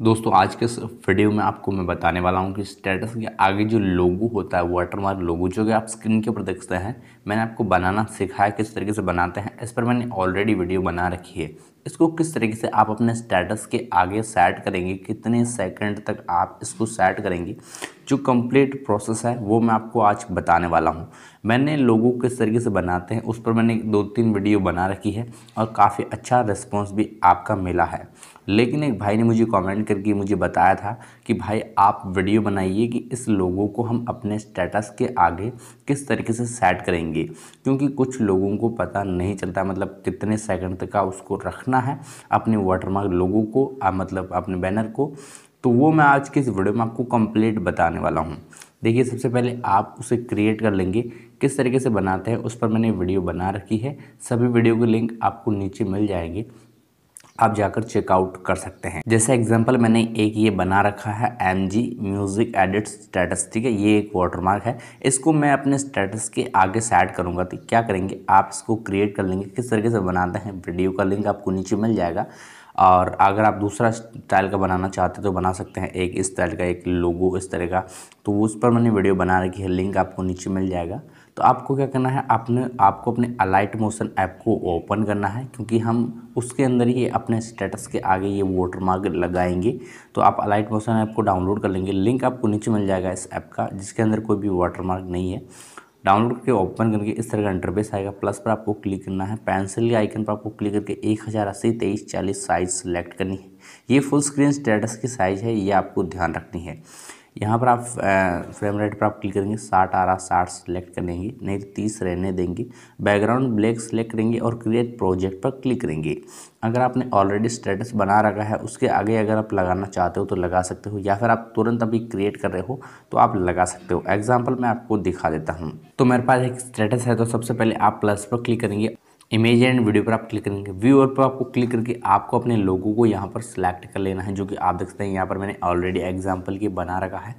दोस्तों, आज के इस वीडियो में आपको मैं बताने वाला हूँ कि स्टेटस के आगे जो लोगो होता है वाटरमार्क लोगो जो कि आप स्क्रीन के ऊपर देखते हैं, मैंने आपको बनाना सिखाया, किस तरीके से बनाते हैं, इस पर मैंने ऑलरेडी वीडियो बना रखी है। इसको किस तरीके से आप अपने स्टेटस के आगे सेट करेंगे, कितने सेकंड तक आप इसको सेट करेंगे, जो कंप्लीट प्रोसेस है, वो मैं आपको आज बताने वाला हूँ। मैंने लोगों किस तरीके से बनाते हैं, उस पर मैंने दो तीन वीडियो बना रखी है और काफ़ी अच्छा रिस्पॉन्स भी आपका मिला है। लेकिन एक भाई ने मुझे कमेंट करके मुझे बताया था कि भाई आप वीडियो बनाइए कि इस लोगों को हम अपने स्टेटस के आगे किस तरीके से सेट करेंगे। क्योंकि कुछ लोगों को पता नहीं चलता मतलब कितने सेकंड तक का उसको रखना है अपने वाटरमार्क लोगों को आ, मतलब अपने बैनर को तो वो मैं आज के इस वीडियो में आपको कंप्लीट बताने वाला हूँ। देखिए सबसे पहले आप उसे क्रिएट कर लेंगे। किस तरीके से बनाते हैं उस पर मैंने वीडियो बना रखी है। सभी वीडियो के लिंक आपको नीचे मिल जाएँगे। आप जाकर चेकआउट कर सकते हैं। जैसे एग्जांपल मैंने एक ये बना रखा है M G music edit status ठीक है? ये एक वाटरमार्क है। इसको मैं अपने स्टेटस के आगे सेट करूँगा तो क्या करेंगे? आप इसको क्रिएट कर लेंगे। किस तरीके से बनाते हैं? वीडियो का लिंक आपको नीचे मिल जाएगा। और अगर आप दूसरा स्टाइल का बनाना चाहते तो बना सकते हैं। एक इस स्टाइल का, एक लोगो इस तरह का। तो उस पर मैंने वीडियो बना रखी है। लिंक आपको नीचे मिल जाएगा। तो आपको क्या करना है? आपने, आपको अपने अलाइट मोशन ऐप को ओपन करना है, क्योंकि हम उसके अंदर ही अपने स्टेटस के आगे ये वाटर मार्क लगाएँगे। तो आप अलाइट मोशन ऐप को डाउनलोड कर लेंगे। लिंक आपको नीचे मिल जाएगा इस ऐप का, जिसके अंदर कोई भी वाटर मार्क नहीं है। डाउनलोड करके ओपन करके इस तरह का इंटरफेस आएगा। प्लस पर आपको क्लिक करना है। पेंसिल के आइकन पर आपको क्लिक करके एक हज़ार अस्सी, तेईस, चालीस साइज़ सेलेक्ट करनी है। ये फुल स्क्रीन स्टेटस की साइज़ है, ये आपको ध्यान रखनी है। यहाँ पर आप फ्रेम रेट पर आप क्लिक करेंगे, साठ आ रहा, साठ सेलेक्ट करेंगे नहीं तो तीस रहने देंगे। बैकग्राउंड ब्लैक सेलेक्ट करेंगे और क्रिएट प्रोजेक्ट पर क्लिक करेंगे। अगर आपने ऑलरेडी स्टेटस बना रखा है, उसके आगे अगर आप लगाना चाहते हो तो लगा सकते हो, या फिर आप तुरंत अभी क्रिएट कर रहे हो तो आप लगा सकते हो। एग्ज़ाम्पल मैं आपको दिखा देता हूँ। तो मेरे पास एक स्टेटस है तो सबसे पहले आप प्लस पर क्लिक करेंगे। इमेज एंड वीडियो पर आप क्लिक करेंगे। व्यू पर आपको क्लिक करके आपको अपने लोगों को यहाँ पर सिलेक्ट कर लेना है, जो कि आप देख सकते हैं, यहाँ पर मैंने ऑलरेडी एग्ज़ाम्पल की बना रखा है।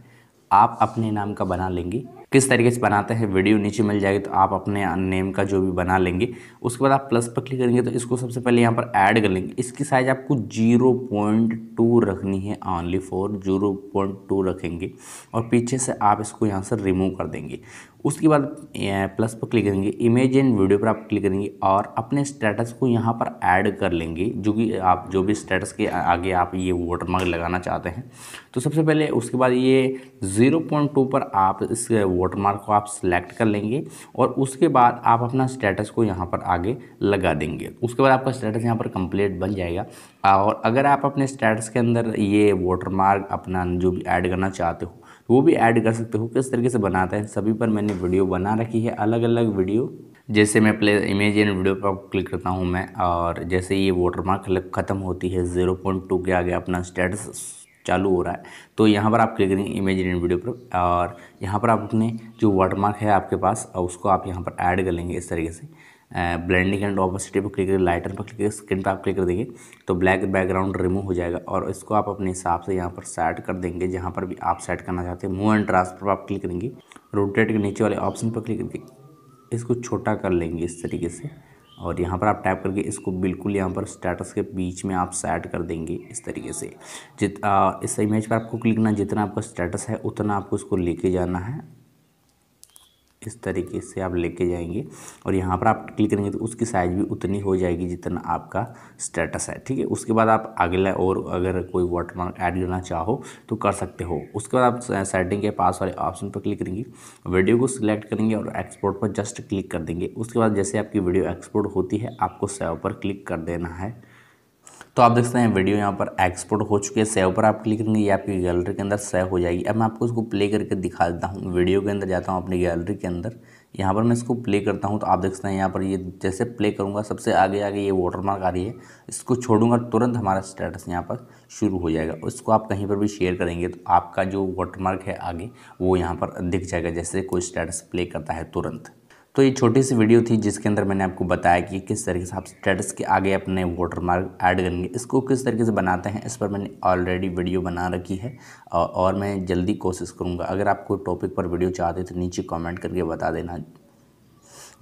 आप अपने नाम का बना लेंगे। किस तरीके से बनाते हैं, वीडियो नीचे मिल जाएगी तो आप अपने नेम का जो भी बना लेंगे, उसके बाद आप प्लस पर क्लिक करेंगे तो इसको सबसे पहले यहाँ पर ऐड कर लेंगे। इसकी साइज़ आपको ज़ीरो पॉइंट टू रखनी है only for zero point two रखेंगे और पीछे से आप इसको यहाँ से रिमूव कर देंगे। उसके बाद प्लस पर क्लिक करेंगे इमेज एंड वीडियो पर आप क्लिक करेंगे और अपने स्टेटस को यहाँ पर ऐड कर लेंगे, जो कि आप, जो भी स्टेटस के आगे आप ये वाटरमार्क लगाना चाहते हैं। तो सबसे पहले उसके बाद ये ज़ीरो पॉइंट टू पर आप इस वाटरमार्क को आप सिलेक्ट कर लेंगे और उसके बाद आप अपना स्टेटस को यहाँ पर आगे लगा देंगे। उसके बाद आपका स्टेटस यहाँ पर कंप्लीट बन जाएगा और अगर आप अपने स्टेटस के अंदर ये वाटरमार्क अपना जो भी ऐड करना चाहते हो वो भी ऐड कर सकते हो, किस तरीके से बनाते हैं, सभी पर मैंने वीडियो बना रखी है अलग अलग वीडियो। जैसे मैं प्ले इमेज एंड वीडियो पर क्लिक करता हूँ मैं, और जैसे ये वाटरमार्क ख़त्म होती है ज़ीरो पॉइंट टू के आगे अपना स्टेटस चालू हो रहा है तो यहाँ पर आप क्लिक करेंगे इमेज एंड वीडियो पर, और यहाँ पर आप अपने जो वाटरमार्क है आपके पास, उसको आप यहाँ पर ऐड कर लेंगे इस तरीके से। ब्लेंडिंग एंड ऑपोसिटी पर क्लिक करें लाइटर पर क्लिक करें स्क्रीन पर आप क्लिक कर देंगे तो ब्लैक बैकग्राउंड रिमूव हो जाएगा और इसको आप अपने हिसाब से यहाँ पर सेट कर देंगे जहाँ पर भी आप सेट करना चाहते हैं। मूव एंड ट्रांसफ़र पर आप क्लिक करेंगे रोटेट के नीचे वाले ऑप्शन पर क्लिक करके इसको छोटा कर लेंगे इस तरीके से और यहाँ पर आप टैप करके इसको बिल्कुल यहाँ पर स्टेटस के बीच में आप सेट कर देंगे इस तरीके से। जित आ, इस इमेज पर आपको क्लिक करना जितना आपका स्टेटस है उतना आपको इसको लेके जाना है। इस तरीके से आप लेके जाएँगे और यहाँ पर आप क्लिक करेंगे तो उसकी साइज़ भी उतनी हो जाएगी जितना आपका स्टेटस है, ठीक है? उसके बाद आप अगला और अगर कोई वाटरमार्क ऐड करना चाहो तो कर सकते हो। उसके बाद आप सेटिंग के पास वाले ऑप्शन पर क्लिक करेंगे वीडियो को सिलेक्ट करेंगे और एक्सपोर्ट पर जस्ट क्लिक कर देंगे। उसके बाद जैसे आपकी वीडियो एक्सपोर्ट होती है, आपको सेव पर क्लिक कर देना है। तो आप देख सकते हैं, वीडियो यहाँ पर एक्सपोर्ट हो चुकी है। सेव पर आप क्लिक करेंगे, ये आपकी गैलरी के अंदर सेव हो जाएगी। अब मैं आपको इसको प्ले करके दिखा देता हूँ। वीडियो के अंदर जाता हूँ अपनी गैलरी के अंदर। यहाँ पर मैं इसको प्ले करता हूँ तो आप देख सकते हैं यहाँ पर ये जैसे प्ले करूँगा, सबसे आगे आगे ये वाटरमार्क आ रही है। इसको छोड़ूँगा, तुरंत हमारा स्टेटस यहाँ पर शुरू हो जाएगा। इसको आप कहीं पर भी शेयर करेंगे तो आपका जो वाटरमार्क है आगे, वो यहाँ पर दिख जाएगा, जैसे कोई स्टेटस प्ले करता है तुरंत। तो ये छोटी सी वीडियो थी जिसके अंदर मैंने आपको बताया कि किस तरीके से आप स्टेटस के आगे अपने वाटर मार्क ऐड करेंगे। इसको किस तरीके से बनाते हैं, इस पर मैंने ऑलरेडी वीडियो बना रखी है और मैं जल्दी कोशिश करूँगा। अगर आप कोई टॉपिक पर वीडियो चाहते तो नीचे कॉमेंट करके बता देना।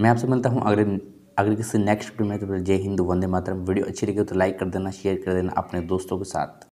मैं आपसे मिलता हूँ अगर अगर किसी नेक्स्ट वीडियो में तो जय हिंद, वंदे मातरम। वीडियो अच्छी लगी तो लाइक कर देना शेयर कर देना अपने दोस्तों के साथ।